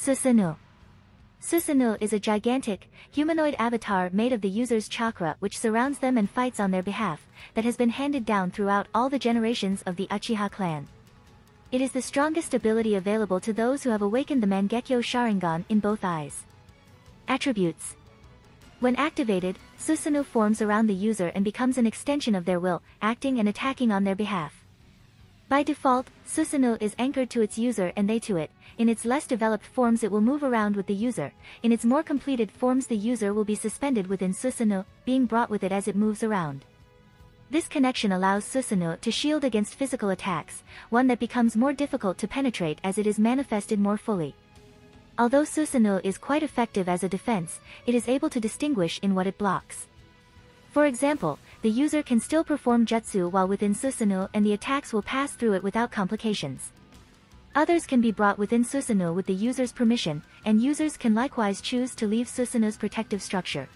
Susanoo. Susanoo is a gigantic, humanoid avatar made of the user's chakra which surrounds them and fights on their behalf, that has been handed down throughout all the generations of the Uchiha clan. It is the strongest ability available to those who have awakened the Mangekyo Sharingan in both eyes. Attributes When activated, Susanoo forms around the user and becomes an extension of their will, acting and attacking on their behalf. By default, Susanoo is anchored to its user and they to it. In its less developed forms it will move around with the user. In its more completed forms the user will be suspended within Susanoo, being brought with it as it moves around. This connection allows Susanoo to shield against physical attacks, one that becomes more difficult to penetrate as it is manifested more fully. Although Susanoo is quite effective as a defense, it is able to distinguish in what it blocks. For example, the user can still perform jutsu while within Susanoo and the attacks will pass through it without complications. Others can be brought within Susanoo with the user's permission, and users can likewise choose to leave Susanoo's protective structure.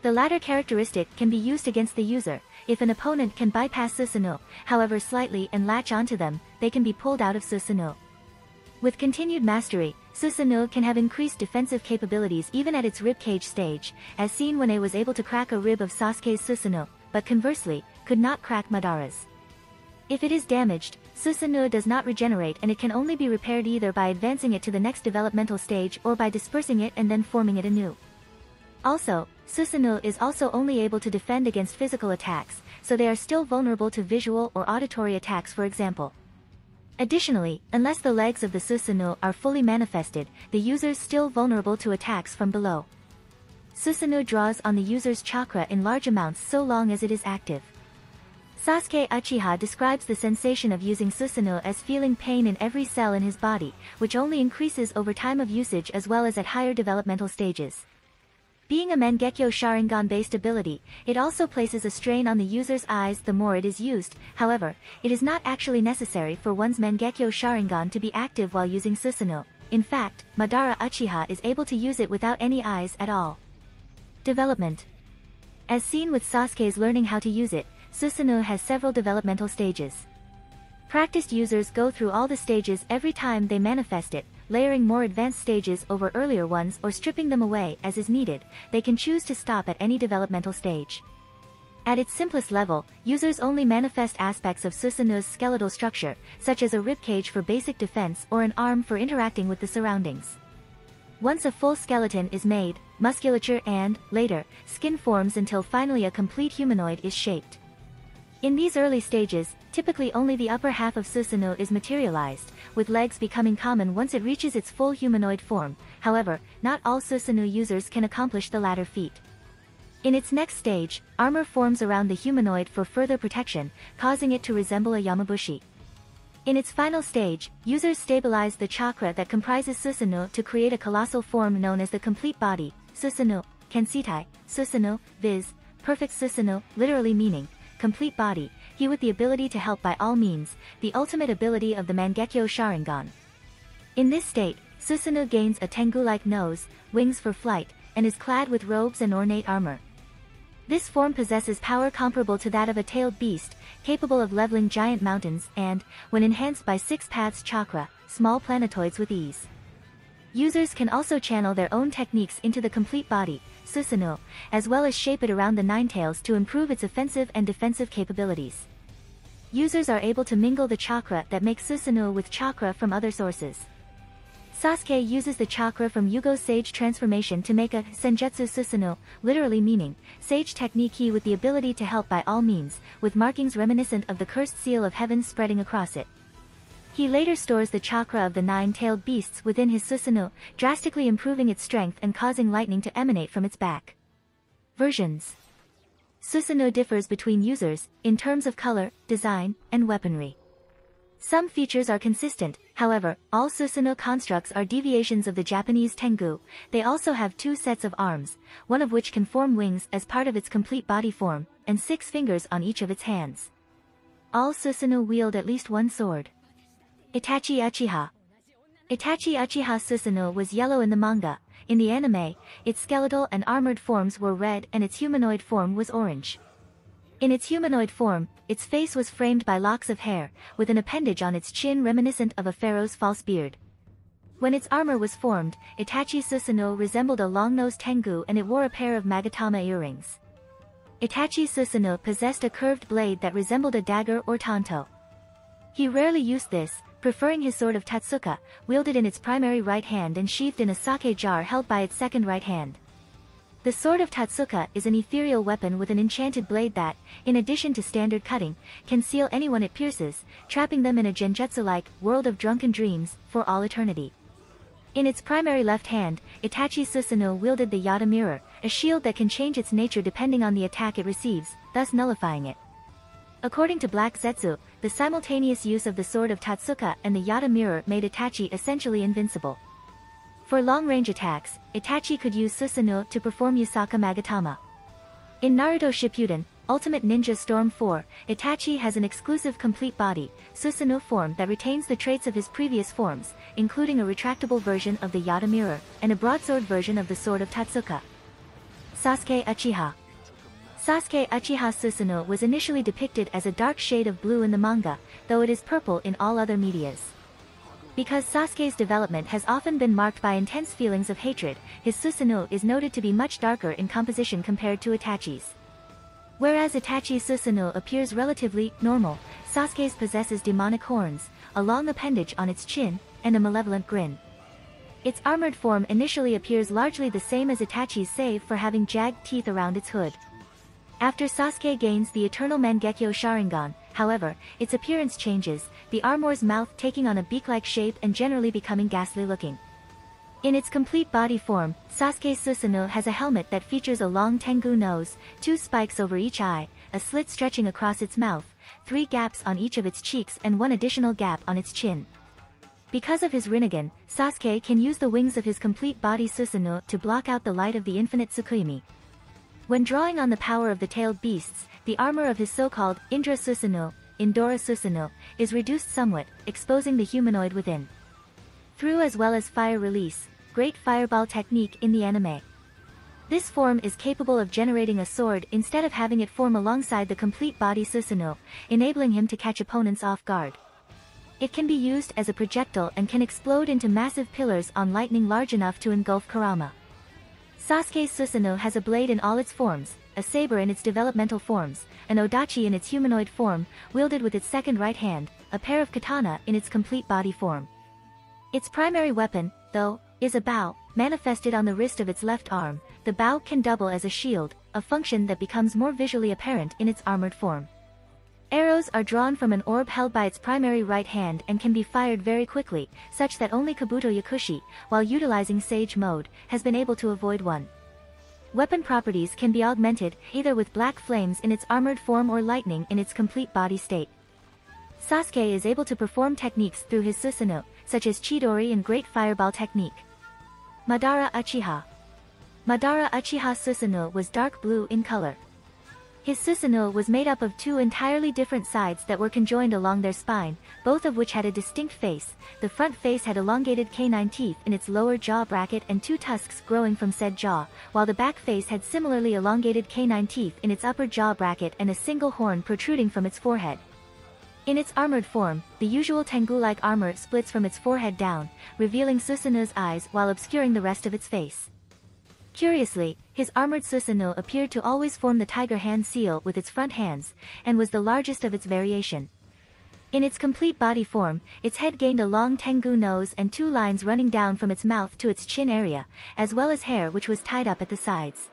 The latter characteristic can be used against the user, if an opponent can bypass Susanoo, however slightly and latch onto them, they can be pulled out of Susanoo. With continued mastery, Susanoo can have increased defensive capabilities even at its ribcage stage, as seen when it was able to crack a rib of Sasuke's Susanoo, but conversely, could not crack Madara's. If it is damaged, Susanoo does not regenerate and it can only be repaired either by advancing it to the next developmental stage or by dispersing it and then forming it anew. Also, Susanoo is also only able to defend against physical attacks, so they are still vulnerable to visual or auditory attacks for example. Additionally, unless the legs of the Susanoo are fully manifested, the user is still vulnerable to attacks from below. Susanoo draws on the user's chakra in large amounts so long as it is active. Sasuke Uchiha describes the sensation of using Susanoo as feeling pain in every cell in his body, which only increases over time of usage as well as at higher developmental stages. Being a Mangekyo Sharingan-based ability, it also places a strain on the user's eyes the more it is used, however, it is not actually necessary for one's Mangekyo Sharingan to be active while using Susanoo. In fact, Madara Uchiha is able to use it without any eyes at all. Development As seen with Sasuke's learning how to use it, Susanoo has several developmental stages. Practiced users go through all the stages every time they manifest it, layering more advanced stages over earlier ones or stripping them away as is needed, they can choose to stop at any developmental stage. At its simplest level, users only manifest aspects of Susanoo's skeletal structure, such as a ribcage for basic defense or an arm for interacting with the surroundings. Once a full skeleton is made, musculature and, later, skin forms until finally a complete humanoid is shaped. In these early stages, typically only the upper half of Susanoo is materialized, with legs becoming common once it reaches its full humanoid form, however, not all Susanoo users can accomplish the latter feat. In its next stage, armor forms around the humanoid for further protection, causing it to resemble a Yamabushi. In its final stage, users stabilize the chakra that comprises Susanoo to create a colossal form known as the complete body, Susanoo, Kanseitai, Susanoo, viz., perfect Susanoo, literally meaning, complete body, he with the ability to help by all means, the ultimate ability of the Mangekyo Sharingan. In this state, Susanoo gains a Tengu-like nose, wings for flight, and is clad with robes and ornate armor. This form possesses power comparable to that of a tailed beast, capable of leveling giant mountains and, when enhanced by Six Paths Chakra, small planetoids with ease. Users can also channel their own techniques into the complete body, Susanoo, as well as shape it around the Nine Tails to improve its offensive and defensive capabilities. Users are able to mingle the chakra that makes Susanoo with chakra from other sources. Sasuke uses the chakra from Jugo's Sage transformation to make a Senjutsu Susanoo, literally meaning, Sage technique with the ability to help by all means, with markings reminiscent of the cursed seal of heaven spreading across it. He later stores the chakra of the nine-tailed beasts within his Susanoo, drastically improving its strength and causing lightning to emanate from its back. Versions Susanoo differs between users, in terms of color, design, and weaponry. Some features are consistent, however, all Susanoo constructs are deviations of the Japanese Tengu, they also have two sets of arms, one of which can form wings as part of its complete body form, and six fingers on each of its hands. All Susanoo wield at least one sword. Itachi Uchiha Itachi Uchiha Susanoo was yellow in the manga, in the anime, its skeletal and armored forms were red and its humanoid form was orange. In its humanoid form, its face was framed by locks of hair, with an appendage on its chin reminiscent of a pharaoh's false beard. When its armor was formed, Itachi Susanoo resembled a long-nosed tengu and it wore a pair of Magatama earrings. Itachi Susanoo possessed a curved blade that resembled a dagger or tanto. He rarely used this, preferring his sword of Totsuka, wielded in its primary right hand and sheathed in a sake jar held by its second right hand. The sword of Totsuka is an ethereal weapon with an enchanted blade that, in addition to standard cutting, can seal anyone it pierces, trapping them in a genjutsu-like world of drunken dreams for all eternity. In its primary left hand, Itachi Susanoo wielded the Yata Mirror, a shield that can change its nature depending on the attack it receives, thus nullifying it. According to Black Zetsu, the simultaneous use of the sword of Totsuka and the Yata Mirror made Itachi essentially invincible. For long-range attacks, Itachi could use Susanoo to perform Yasaka Magatama. In Naruto Shippuden, Ultimate Ninja Storm 4, Itachi has an exclusive complete body, Susanoo form that retains the traits of his previous forms, including a retractable version of the Yata mirror, and a broadsword version of the Sword of Totsuka. Sasuke Uchiha Sasuke Uchiha Susanoo was initially depicted as a dark shade of blue in the manga, though it is purple in all other medias. Because Sasuke's development has often been marked by intense feelings of hatred, his Susanoo is noted to be much darker in composition compared to Itachi's. Whereas Itachi Susanoo appears relatively normal, Sasuke's possesses demonic horns, a long appendage on its chin, and a malevolent grin. Its armored form initially appears largely the same as Itachi's save for having jagged teeth around its hood. After Sasuke gains the Eternal Mangekyo Sharingan, however, its appearance changes, the armor's mouth taking on a beak-like shape and generally becoming ghastly looking. In its complete body form, Sasuke Susanoo has a helmet that features a long tengu nose, two spikes over each eye, a slit stretching across its mouth, three gaps on each of its cheeks and one additional gap on its chin. Because of his Rinnegan, Sasuke can use the wings of his complete body Susanoo to block out the light of the infinite Tsukuyomi. When drawing on the power of the tailed beasts, the armor of his so-called Indra Susanoo, Indora Susanoo, is reduced somewhat, exposing the humanoid within. Through as well as fire release, great fireball technique in the anime. This form is capable of generating a sword instead of having it form alongside the complete body Susanoo, enabling him to catch opponents off guard. It can be used as a projectile and can explode into massive pillars on lightning large enough to engulf Kurama. Sasuke Susanoo has a blade in all its forms, a saber in its developmental forms, an odachi in its humanoid form, wielded with its second right hand, a pair of katana in its complete body form. Its primary weapon, though, is a bow, manifested on the wrist of its left arm, the bow can double as a shield, a function that becomes more visually apparent in its armored form. Arrows are drawn from an orb held by its primary right hand and can be fired very quickly, such that only Kabuto Yakushi, while utilizing Sage mode, has been able to avoid one. Weapon properties can be augmented, either with black flames in its armored form or lightning in its complete body state. Sasuke is able to perform techniques through his Susanoo, such as Chidori and Great Fireball technique. Madara Uchiha Madara Uchiha Susanoo was dark blue in color. His Susanoo was made up of two entirely different sides that were conjoined along their spine, both of which had a distinct face. The front face had elongated canine teeth in its lower jaw bracket and two tusks growing from said jaw, while the back face had similarly elongated canine teeth in its upper jaw bracket and a single horn protruding from its forehead. In its armored form, the usual Tengu-like armor splits from its forehead down, revealing Susanoo's eyes while obscuring the rest of its face. Curiously, his armored Susanoo appeared to always form the tiger hand seal with its front hands, and was the largest of its variation. In its complete body form, its head gained a long Tengu nose and two lines running down from its mouth to its chin area, as well as hair which was tied up at the sides.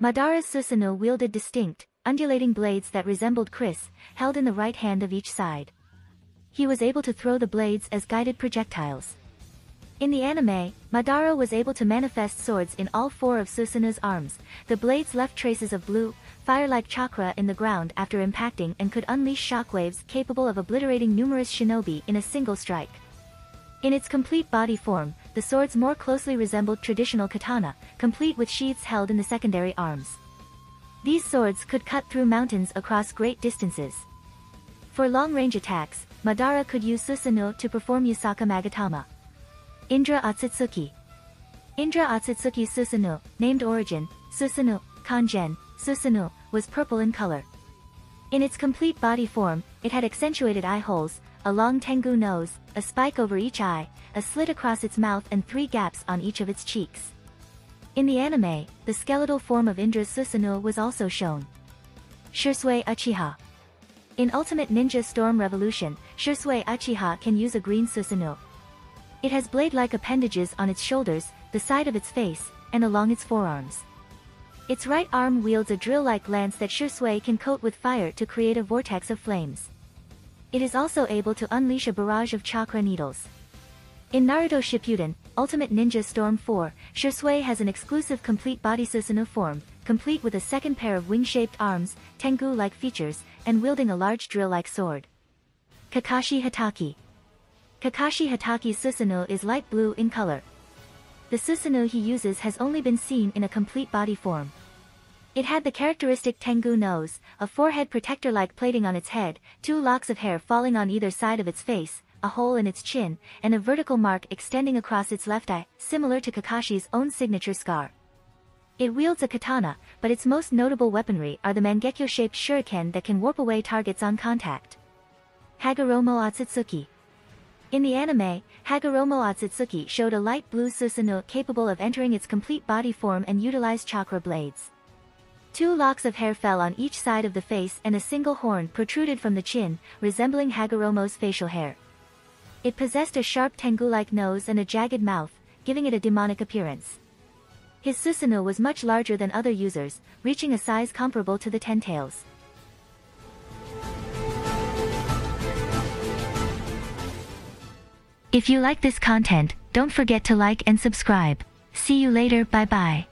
Madara's Susanoo wielded distinct, undulating blades that resembled kris, held in the right hand of each side. He was able to throw the blades as guided projectiles. In the anime, Madara was able to manifest swords in all four of Susanoo's arms. The blades left traces of blue, fire-like chakra in the ground after impacting and could unleash shockwaves capable of obliterating numerous shinobi in a single strike. In its complete body form, the swords more closely resembled traditional katana, complete with sheaths held in the secondary arms. These swords could cut through mountains across great distances. For long-range attacks, Madara could use Susanoo to perform Yasaka Magatama. Indra Otsutsuki Indra Otsutsuki Susanoo, named origin, Susanoo, Kanjen, Susanoo, was purple in color. In its complete body form, it had accentuated eye holes, a long Tengu nose, a spike over each eye, a slit across its mouth and three gaps on each of its cheeks. In the anime, the skeletal form of Indra's Susanoo was also shown. Shisui Uchiha In Ultimate Ninja Storm Revolution, Shisui Uchiha can use a green Susanoo. It has blade-like appendages on its shoulders, the side of its face, and along its forearms. Its right arm wields a drill-like lance that Shisui can coat with fire to create a vortex of flames. It is also able to unleash a barrage of chakra needles. In Naruto Shippuden, Ultimate Ninja Storm 4, Shisui has an exclusive complete body Susanoo form, complete with a second pair of wing-shaped arms, Tengu-like features, and wielding a large drill-like sword. Kakashi Hatake Kakashi Hatake's Susanoo is light blue in color. The Susanoo he uses has only been seen in a complete body form. It had the characteristic Tengu nose, a forehead protector-like plating on its head, two locks of hair falling on either side of its face, a hole in its chin, and a vertical mark extending across its left eye, similar to Kakashi's own signature scar. It wields a katana, but its most notable weaponry are the Mangekyo-shaped shuriken that can warp away targets on contact. Hagoromo Otsutsuki In the anime, Hagoromo Otsutsuki showed a light blue Susanoo capable of entering its complete body form and utilized chakra blades. Two locks of hair fell on each side of the face and a single horn protruded from the chin, resembling Hagoromo's facial hair. It possessed a sharp tengu-like nose and a jagged mouth, giving it a demonic appearance. His Susanoo was much larger than other users, reaching a size comparable to the Ten Tails. If you like this content, don't forget to like and subscribe. See you later bye bye.